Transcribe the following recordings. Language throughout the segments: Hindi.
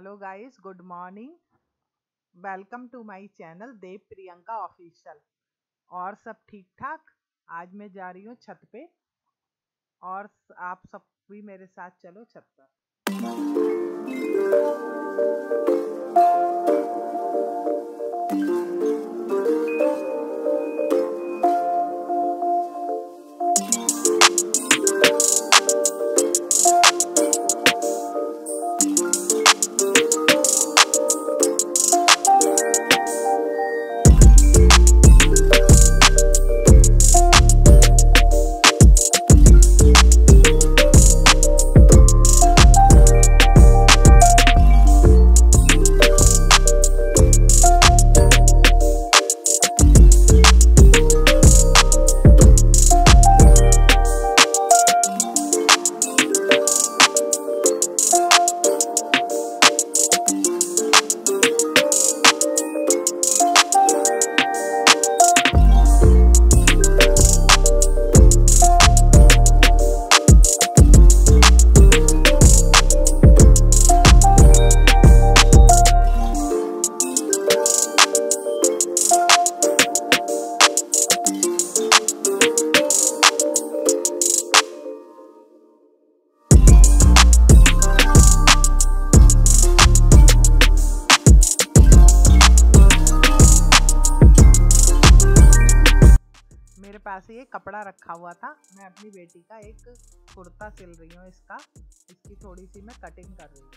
Hello guys good morning welcome to my channel Dev Priyanka official और सब ठीक ठाक? आज मैं जा रही हूँ छत पे। और आप सब भी मेरे साथ चलो छत पर। पास ये कपड़ा रखा हुआ था। मैं अपनी बेटी का एक कुर्ता सिल रही हूँ इसका। इसकी थोड़ी सी मैं कटिंग कर रही हूँ।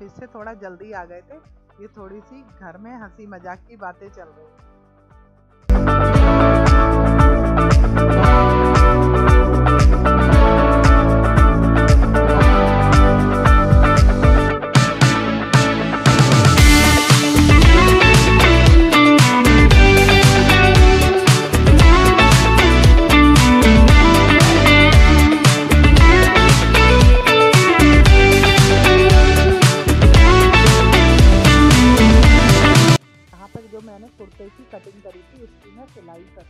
ऑफ़िस से थोड़ा जल्दी आ गए थे। ये थोड़ी सी घर में हँसी मज़ाक की बातें चल रही मैंने कुर्ते की कटिंग करी थी उसकी मैं सिलाई कर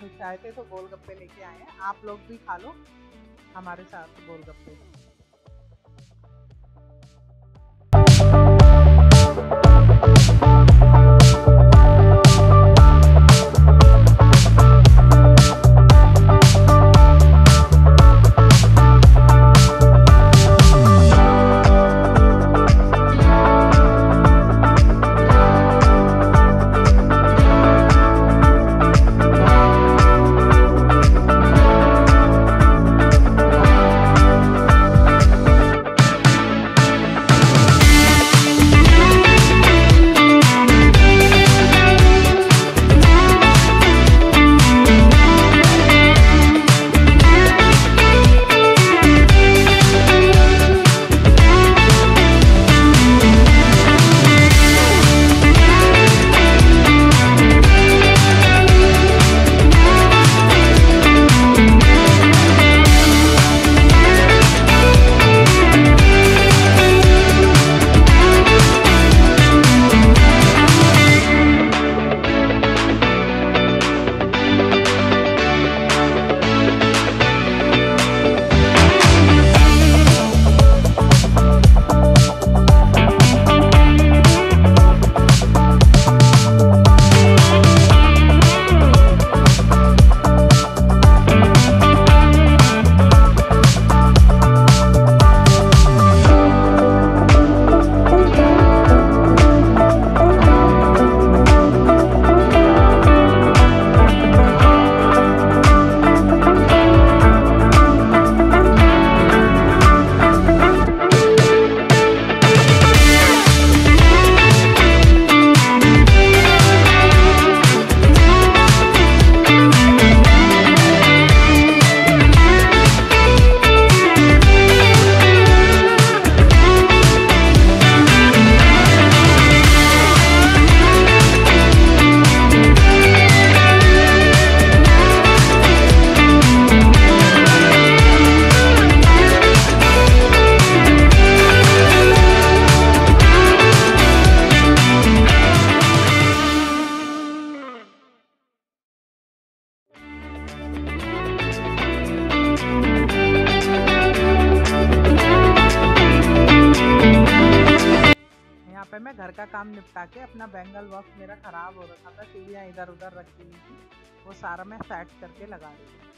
से चाहे थे तो गोलगप्पे लेके आए हैं। आप लोग भी खा लो, हमारे साथ गोलगप्पे। काम निपटा के अपना बैंगल वर्क मेरा ख़राब हो रखा था, चूड़ियाँ इधर उधर रखी हुई थी, वो सारा मैं सेट करके लगा रही हूँ।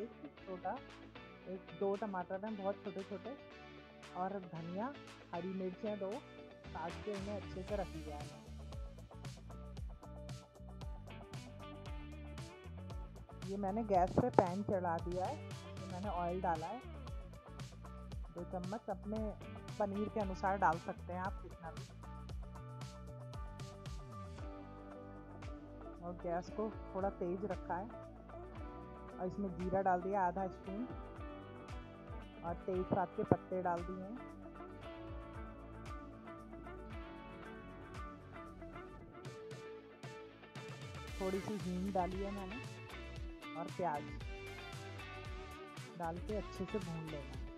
एक छोटा, एक, दो टमाटर हैं, बहुत छोटे छोटे और धनिया, हरी मिर्चें दो काट के इन्हें अच्छे से रख लिया है। ये मैंने गैस पे पैन चढ़ा दिया है ये मैंने ऑयल डाला है। दो चम्मच अपने पनीर के अनुसार डाल सकते हैं आप, कितना भी। और गैस को थोड़ा तेज रखा है। और इसमें जीरा डाल दिया, आधा स्पून। और तेज पात के पत्ते डाल दिए। थोड़ी सी हींग डाली है मैंने और प्याज। डाल के अच्छे से भून लेना।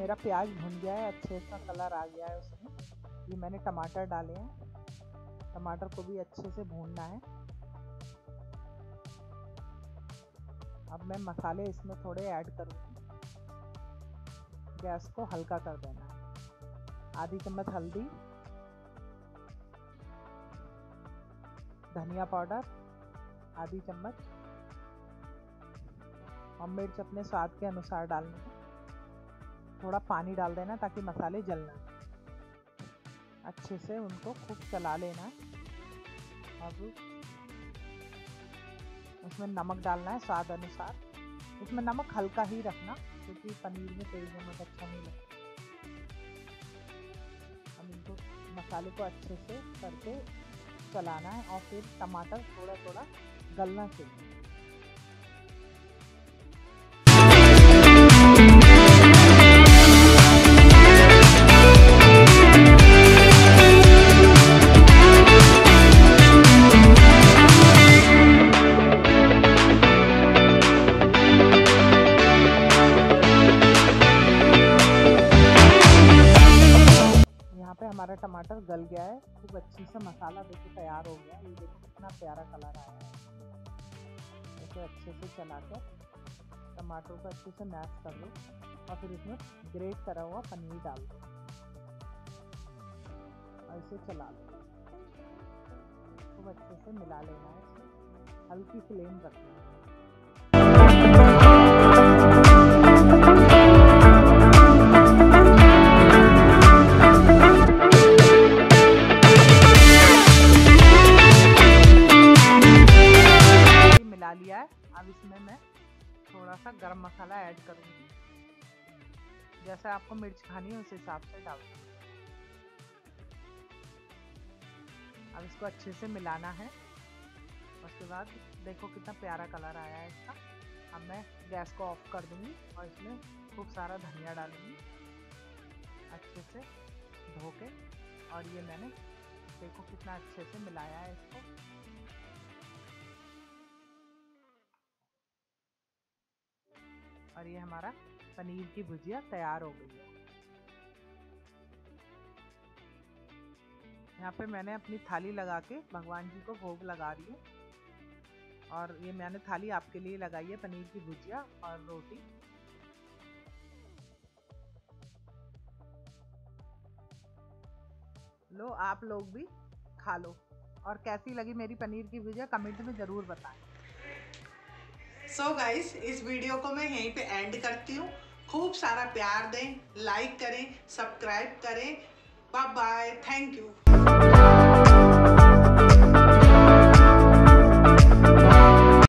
प्याज भुन गया है, अच्छे सा कलर आ गया है उसमें। ये मैंने टमाटर डाले हैं। टमाटर को भी अच्छे से भूनना है। अब मैं मसाले इसमें थोड़े ऐड करूँगी। गैस को हल्का कर देना है। आधी चम्मच हल्दी। धनिया पाउडर। आधी चम्मच। और मिर्च अपने स्वाद के अनुसार डालनी है। थोड़ा पानी डाल देना ताकि मसाले जलना अच्छे से उनको खूब चला लेना। अब उसमें नमक डालना है स्वाद अनुसार। इसमें नमक हल्का ही रखना, क्योंकि पनीर में तेज नमक अच्छा नहीं लगता। अब इनको मसाले को अच्छे से करके चलाना है और फिर टमाटर थोड़ा थोड़ा गलना चाहिए। तैयार हो गया। ये देखो कितना प्यारा कलर आया है। इसे अच्छे से चला कर टमाटर को अच्छे से मैश कर लो और फिर इसमें ग्रेट करा हुआ पनीर डाल दो। और इसे चला लो। खूब अच्छे से मिला लेना है। हल्की फ्लेम रखना है। ऐड करूँगी। जैसे आपको मिर्च खानी है, उस हिसाब से डाल अब इसको अच्छे से मिलाना है। उसके बाद देखो कितना प्यारा कलर आया है इसका। अब मैं गैस को ऑफ़ कर दूँगी और इसमें खूब सारा धनिया डालूँगी। अच्छे से धो के। और ये मैंने देखो कितना अच्छे से मिलाया है इसको। और ये हमारा पनीर की भुजिया तैयार हो गई है। यहाँ पे मैंने अपनी थाली लगा के भगवान जी को भोग लगा रही हूँ। और ये मैंने थाली आपके लिए लगाई है, पनीर की भुजिया और रोटी। लो, आप लोग भी खा लो। और कैसी लगी मेरी पनीर की भुजिया, कमेंट में ज़रूर बताएँ। सो so गाइस इस वीडियो को मैं यहीं पे एंड करती हूँ। खूब सारा प्यार दें लाइक करें सब्सक्राइब करें। Bye bye thank you